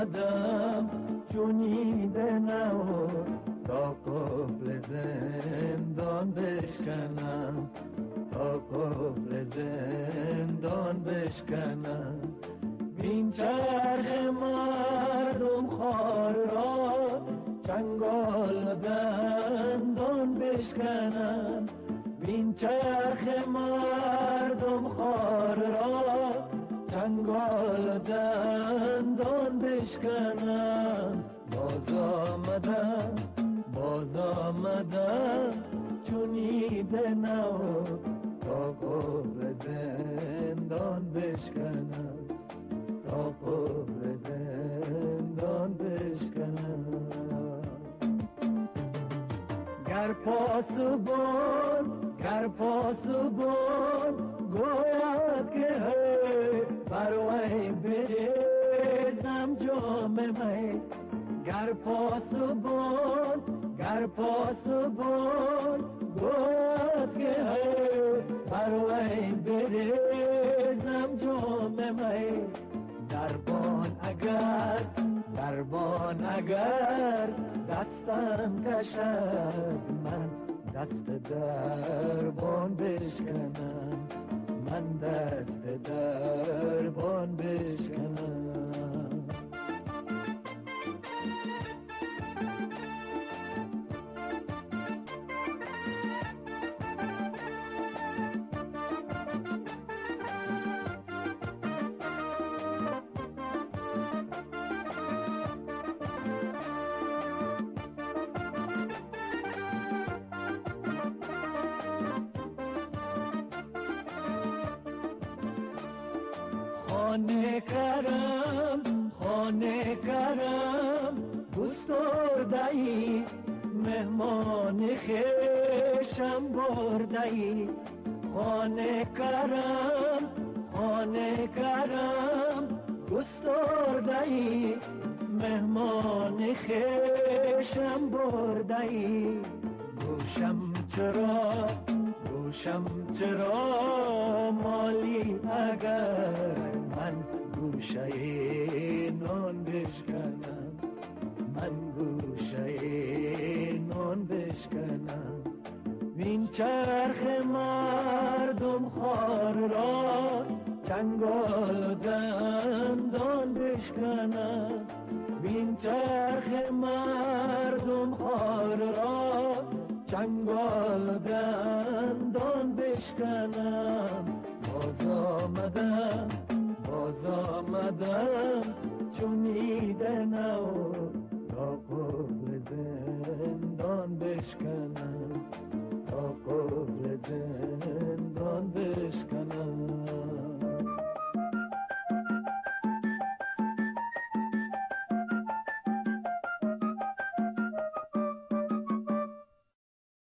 آدم جنیده نو تا قفل زندان بشکنم. تا قفل زندان بشکنم. این چرخ مردم خار را چنگال دندان بشکنم. این چرخ مردم خار چنگال دندان بشکنم. باز آمدم باز آمدم. چونیده نو تا قبر زندان بشکنم. تا قبر زندان بشکنم. گر پاسبان گر پاسبان می گر پاسبان گر پاسبان گوید که هی بر وی بریزم جام می دربان اگر دربان اگر دستم کشد من دست دربان بشکنم من دست دربان خانه کرم خانه کرم بستردهی مهمان خیشم بردهی خانه کرم خانه کرم گستردهی مهمان خیشم بردهی گوشم چرا گوشم چرا مالی اگر گوشه نان بشکنم من گوشه نان بشکنم وین چرخ مردم خار را چنگال دندان بشکنم وین چرخ مردم خار را چنگال دندان بشکنم باز آمدم باز آمدم چونیده